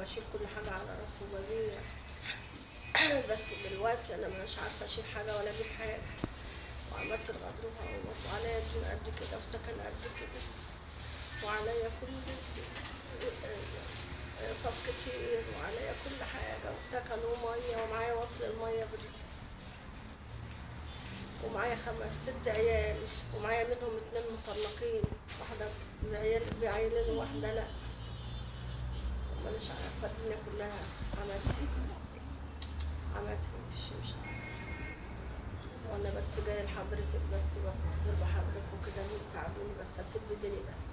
واشيل كل حاجة على راسي وبجيب. بس دلوقتي أنا مش عارفة أشيل حاجة ولا أجيب حاجة. وعملت الغدر وبرضه وعليا دين قد كده وسكن قد كده. وعليا كل صف كتير وعليا كل حاجة وسكن ومية ومعايا وصل المية بال ومعايا خمس ست عيال ومعايا منهم اتنين مطلقين واحدة بعيل بعيلين واحدة لأ. مانيش عارفة الدنيا كلها عملت عملت في وشي مش عارفة وأنا بس جاية لحضرتك بس بتصل بحضرتك وكده يساعدوني بس اسد ديني بس